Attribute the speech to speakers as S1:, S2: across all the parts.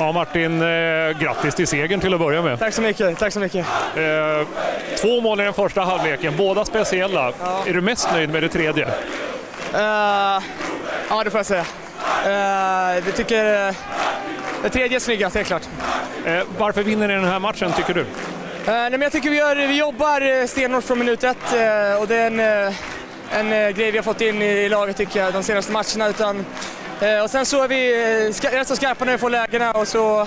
S1: Ja, Martin, eh, grattis till segern till att börja med.
S2: Tack så mycket. Tack så mycket.
S1: Eh, två mål i den första halvleken, båda speciella.
S2: Ja.
S1: Är du mest nöjd med det tredje?
S2: Uh, ja, det får jag säga. Uh, vi tycker uh, det tredje är snyggast, helt klart.
S1: Eh, varför vinner ni den här matchen, tycker du?
S2: Nej, men jag tycker vi, gör, vi jobbar stenhårt från minut ett och det är en, en grej vi har fått in i laget tycker jag, de senaste matcherna. Utan, Eh, och sen så är vi eh, rätt så skarpa när vi får lägena och så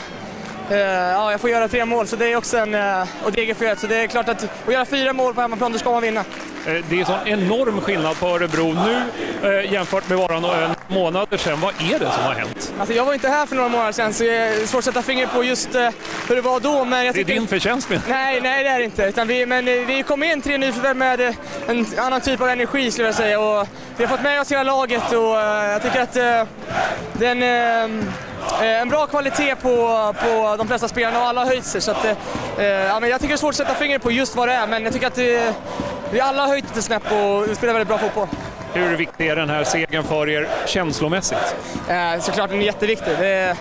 S2: eh, ja, jag får göra tre mål, så det är också en, och Deger får ett, så det är klart att att göra fyra mål på hemmaplan, då ska man vinna.
S1: Det är sån enorm skillnad på Örebro nu eh, jämfört med bara några månader sedan. Vad är det som har hänt?
S2: Alltså jag var inte här för några månader sedan så det är svårt att sätta fingret på just eh, hur det var då. Men jag
S1: det är din förtjänst men.
S2: Nej, nej det är det inte. Utan vi, men eh, vi kom in tre nyförvärv med eh, en annan typ av energi skulle jag säga. Och vi har fått med oss hela laget och jag tycker att det är en, bra kvalitet på, på de flesta spelarna och alla har höjt sig. Så att, ja, men jag tycker det är svårt att sätta fingret på just vad det är men jag tycker att vi alla har höjt ett snäpp och spelar väldigt bra fotboll.
S1: Hur viktig är den här segern för er känslomässigt?
S2: Eh, såklart den är jätteviktig. Det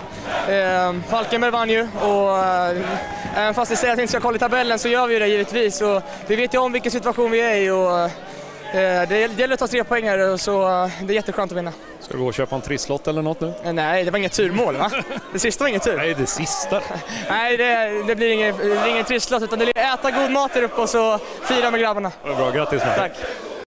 S2: är, eh, Falkenberg vann ju och eh, även fast vi säger att vi inte ska kolla i tabellen så gör vi det givetvis. Och vi vet ju om vilken situation vi är i och eh, det gäller att ta tre poäng så eh, det är jätteskönt att vinna.
S1: Ska du gå och köpa en trisslott eller något nu?
S2: Eh, nej, det var inget turmål va? Det sista var inget tur.
S1: Nej, det sista.
S2: Nej, det, det blir ingen, ingen trisslott utan det blir äta god mat där uppe och så fira med grabbarna.
S1: Bra, grattis. Man.
S2: Tack.